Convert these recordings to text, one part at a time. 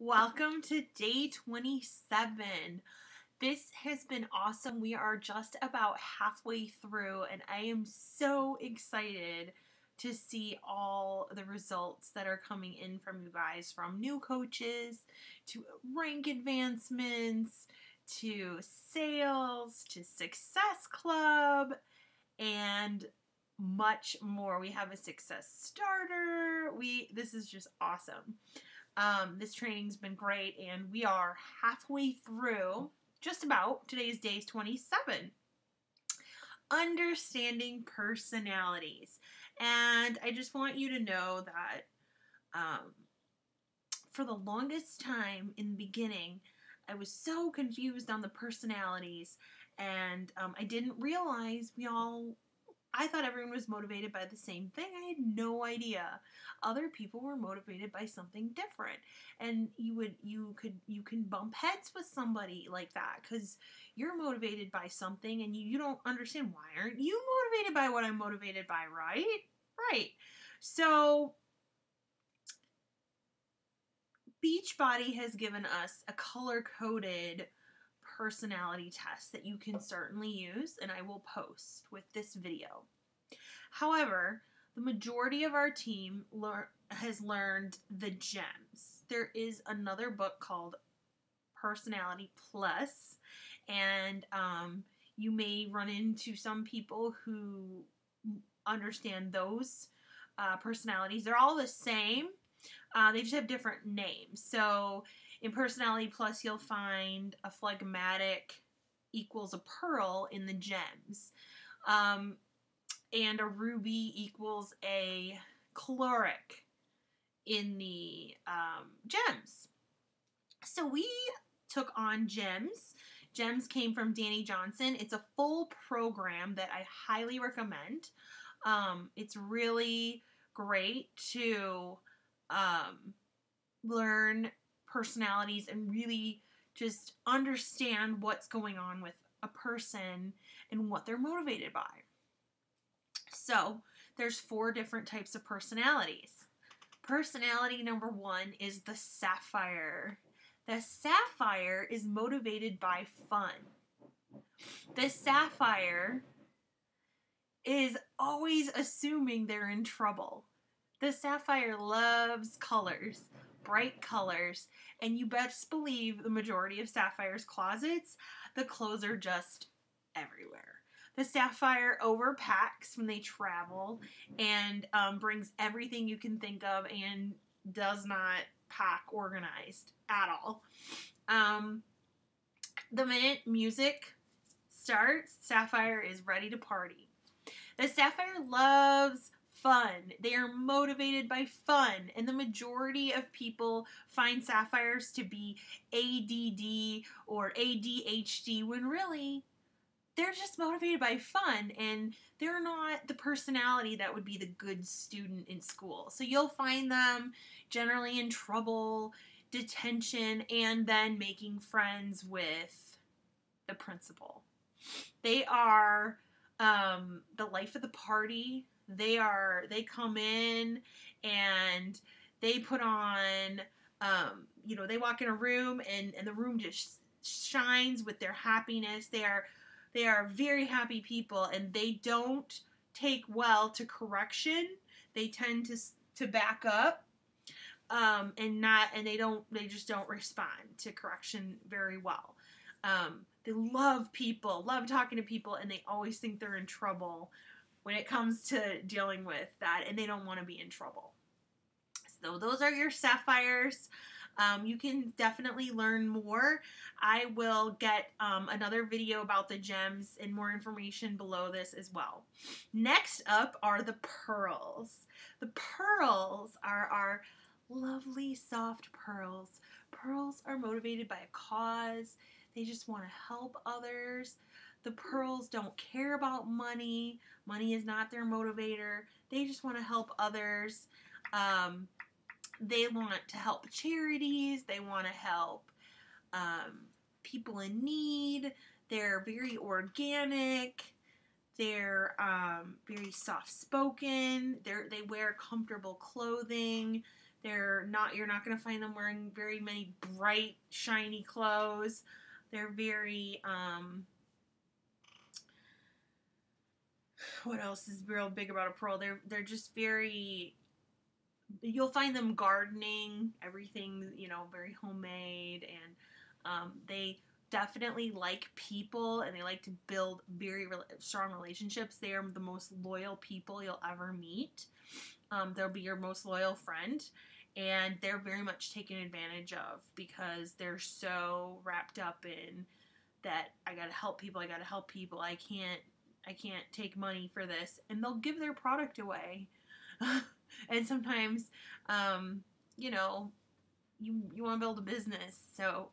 Welcome to day 27. This has been awesome. We are just about halfway through, and I am so excited to see all the results that are coming in from you guys from new coaches to rank advancements to sales to success club and much more. We have a success starter. We this is just awesome. Um, this training's been great, and we are halfway through, just about. Today's day is 27. Understanding personalities. And I just want you to know that um, for the longest time in the beginning, I was so confused on the personalities, and um, I didn't realize we all I thought everyone was motivated by the same thing. I had no idea. Other people were motivated by something different. And you would you could you can bump heads with somebody like that cuz you're motivated by something and you, you don't understand why aren't you motivated by what I'm motivated by, right? Right. So Beachbody has given us a color coded personality test that you can certainly use, and I will post with this video. However, the majority of our team lear- has learned the gems. There is another book called Personality Plus, and um, you may run into some people who understand those uh, personalities. They're all the same, uh, they just have different names. So in Personality Plus, you'll find a phlegmatic equals a pearl in the gems. Um, and a ruby equals a choleric in the um, gems. So we took on gems. Gems came from Dani Johnson. It's a full program that I highly recommend. Um, it's really great to um, learn personalities and really just understand what's going on with a person and what they're motivated by. So, there's four different types of personalities. Personality number 1 is the sapphire. The sapphire is motivated by fun. The sapphire is always assuming they're in trouble. The sapphire loves colors, bright colors, and you best believe the majority of Sapphire's closets, the clothes are just everywhere. The Sapphire overpacks when they travel and um, brings everything you can think of and does not pack organized at all. Um, the minute music starts, Sapphire is ready to party. The Sapphire loves fun. They are motivated by fun. And the majority of people find sapphires to be ADD or ADHD when really they're just motivated by fun and they're not the personality that would be the good student in school. So you'll find them generally in trouble, detention, and then making friends with the principal. They are um, the life of the party. They are they come in and they put on um, you know they walk in a room and and the room just shines with their happiness. They are they are very happy people and they don't take well to correction. They tend to to back up um, and not and they don't they just don't respond to correction very well. Um, they love people love talking to people and they always think they're in trouble when it comes to dealing with that, and they don't want to be in trouble. So, those are your sapphires. Um, you can definitely learn more. I will get um, another video about the gems and more information below this as well. Next up are the pearls. The pearls are our lovely soft pearls. Pearls are motivated by a cause. They just want to help others. The pearls don't care about money. Money is not their motivator. They just want to help others. Um, they want to help charities. They want to help um, people in need. They're very organic. They're um, very soft spoken. They they wear comfortable clothing. They're not you're not going to find them wearing very many bright shiny clothes. They're very um what else is real big about a pearl? They're they're just very you'll find them gardening, everything, you know, very homemade and um, they definitely like people and they like to build very re- strong relationships. They are the most loyal people you'll ever meet. Um, they'll be your most loyal friend and they're very much taken advantage of because they're so wrapped up in that I got to help people, I got to help people. I can't I can't take money for this and they'll give their product away. and sometimes um, you know, you you want to build a business. So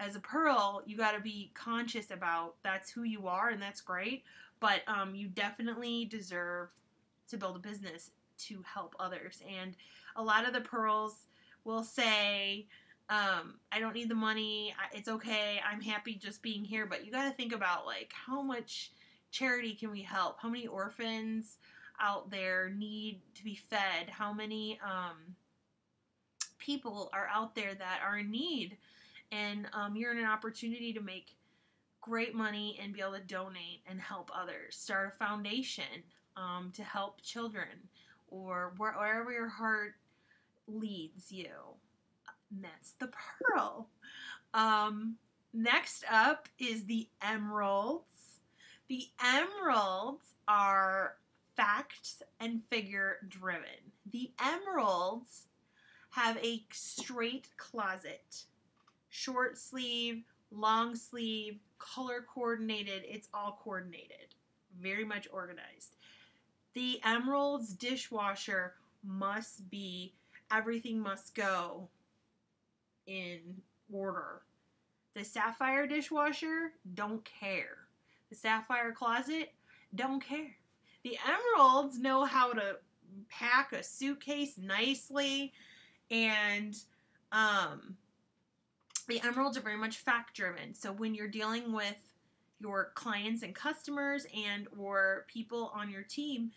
as a pearl, you got to be conscious about that's who you are and that's great, but um, you definitely deserve to build a business to help others. And a lot of the pearls will say, um, I don't need the money. It's okay. I'm happy just being here. But you got to think about like how much charity can we help? How many orphans out there need to be fed? How many um, people are out there that are in need? And um, you're in an opportunity to make great money and be able to donate and help others. Start a foundation um, to help children or wherever your heart leads you. That's the pearl. Um, next up is the emeralds. The emeralds are fact and figure driven. The emeralds have a straight closet, short sleeve, long sleeve, color coordinated. It's all coordinated, very much organized. The emeralds dishwasher must be everything must go in order. The sapphire dishwasher don't care. The sapphire closet don't care. The emeralds know how to pack a suitcase nicely and um the emeralds are very much fact driven. So when you're dealing with your clients and customers and or people on your team,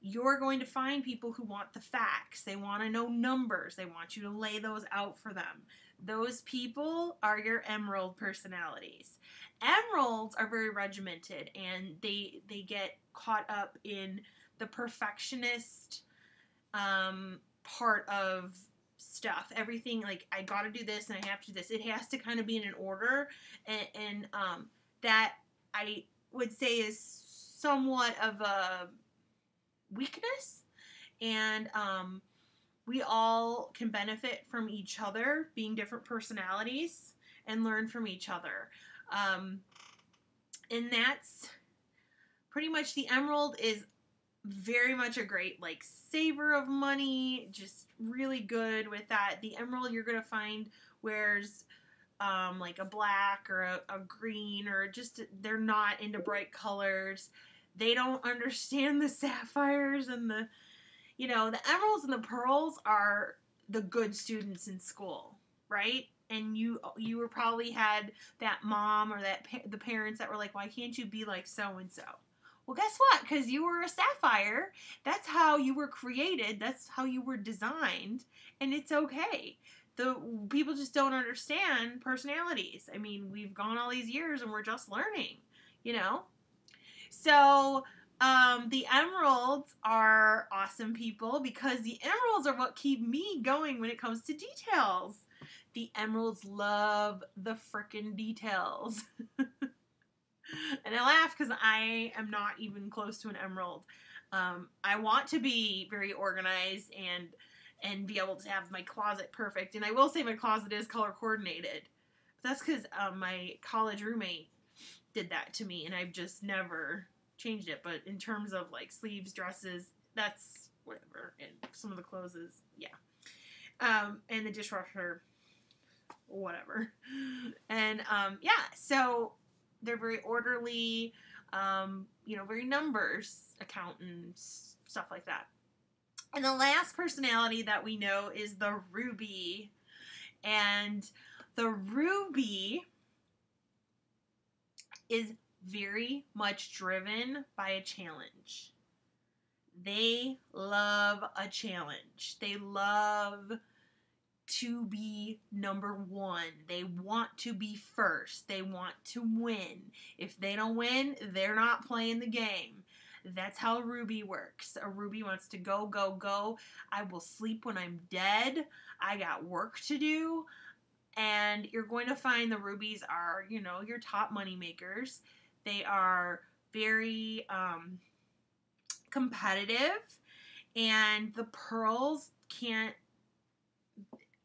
you're going to find people who want the facts. They want to know numbers. They want you to lay those out for them. Those people are your emerald personalities. Emeralds are very regimented and they they get caught up in the perfectionist um, part of stuff. Everything like I got to do this and I have to do this. It has to kind of be in an order, and, and um, that I would say is somewhat of a weakness, and um, we all can benefit from each other, being different personalities, and learn from each other. Um, and that's pretty much the emerald is very much a great like saver of money just really good with that the emerald you're gonna find wears um, like a black or a, a green or just they're not into bright colors. They don't understand the sapphires and the you know the emeralds and the pearls are the good students in school right? And you you were probably had that mom or that the parents that were like why can't you be like so and so well guess what? Because you were a sapphire. That's how you were created. That's how you were designed. And it's okay the people just don't understand personalities i mean we've gone all these years and we're just learning you know so um, the emeralds are awesome people because the emeralds are what keep me going when it comes to details. The emeralds love the frickin' details. and I laugh because I am not even close to an emerald. Um, I want to be very organized and and be able to have my closet perfect. And I will say my closet is color coordinated. But that's because um, my college roommate did that to me, and I've just never changed it. But in terms of like sleeves, dresses, that's whatever. And some of the clothes is yeah. Um, and the dishwasher, whatever. And um, yeah, so they're very orderly. Um, you know, very numbers, accountants, stuff like that. And the last personality that we know is the ruby. And the ruby is very much driven by a challenge. They love a challenge. They love to be number one. They want to be first. They want to win. If they don't win, they're not playing the game. That's how ruby works. A ruby wants to go, go, go. I will sleep when I'm dead. I got work to do. And you're going to find the rubies are, you know, your top money makers. They are very um, competitive, and the pearls can't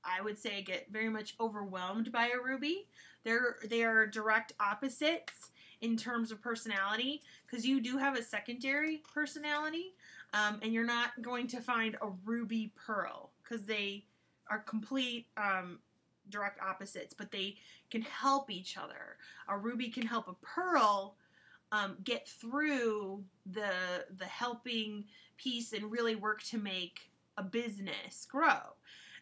I would say get very much overwhelmed by a ruby. They're they are direct opposites in terms of personality because you do have a secondary personality, um, and you're not going to find a ruby pearl because they are complete um, direct opposites, but they can help each other. A ruby can help a pearl um, get through the the helping piece and really work to make a business grow.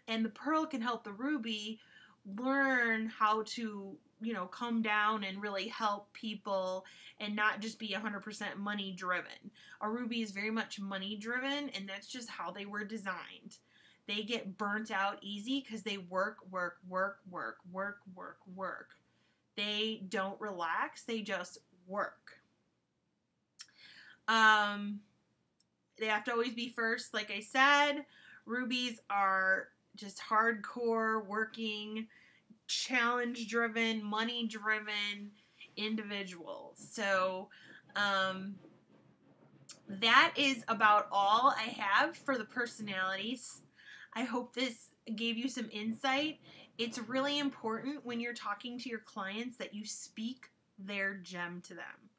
And the pearl can help the ruby learn how to you know come down and really help people and not just be 100% money driven. A ruby is very much money driven and that's just how they were designed. They get burnt out easy because they work work work work work work work. They don't relax they just work. Um they have to always be first like i said. Rubies are just hardcore working challenge driven, money driven individuals. So, um, that is about all I have for the personalities. I hope this gave you some insight. It's really important when you're talking to your clients that you speak their gem to them.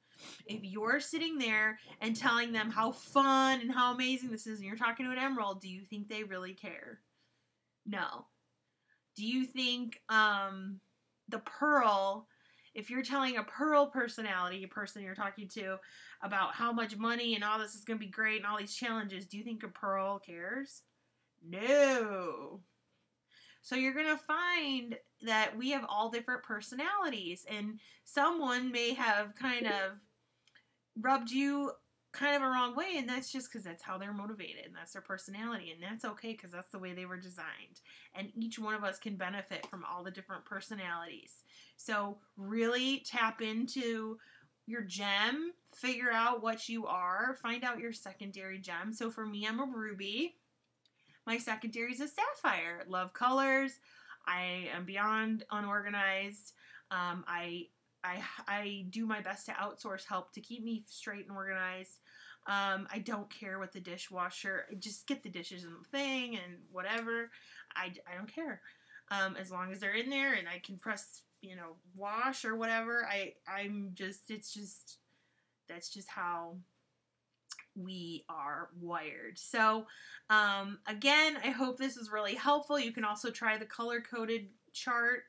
If you're sitting there and telling them how fun and how amazing this is, and you're talking to an emerald, do you think they really care? No. Do you think um, the pearl, if you're telling a pearl personality, a person you're talking to, about how much money and all this is going to be great and all these challenges, do you think a pearl cares? No. So you're going to find that we have all different personalities, and someone may have kind of rubbed you kind of a wrong way and that's just because that's how they're motivated and that's their personality and that's okay because that's the way they were designed. And each one of us can benefit from all the different personalities. So really tap into your gem figure out what you are find out your secondary gem. So for me i'm a ruby. My secondary is a sapphire. Love colors. I am beyond unorganized. Um, I I, I do my best to outsource help to keep me straight and organized. Um, I don't care what the dishwasher, just get the dishes in the thing and whatever. I, I don't care. Um, as long as they're in there and I can press, you know, wash or whatever. I, I'm just, it's just, that's just how we are wired. So, um, again, I hope this is really helpful. You can also try the color coded chart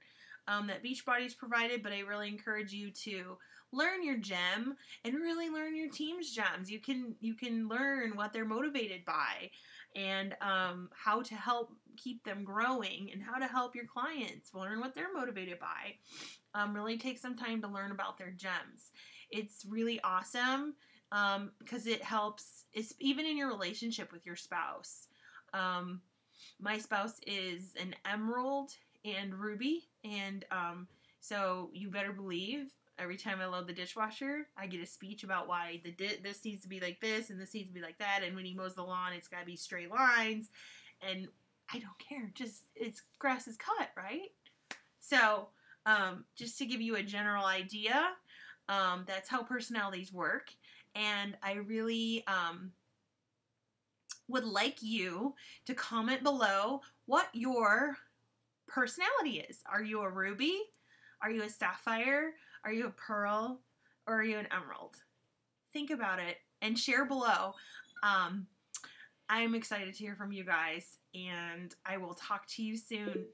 um, that Beachbody's provided, but I really encourage you to learn your gem and really learn your team's gems. You can you can learn what they're motivated by and um, how to help keep them growing and how to help your clients learn what they're motivated by. Um, really take some time to learn about their gems. It's really awesome because um, it helps. It's even in your relationship with your spouse. Um, my spouse is an emerald and ruby, and um, so you better believe every time I load the dishwasher, I get a speech about why the di- this needs to be like this and this needs to be like that, and when he mows the lawn, it's got to be straight lines, and I don't care. Just it's grass is cut, right? So, um, just to give you a general idea, um, that's how personalities work, and I really um, would like you to comment below what your personality is. Are you a ruby? Are you a sapphire? Are you a pearl or are you an emerald? Think about it and share below. Um, I'm excited to hear from you guys, and I will talk to you soon.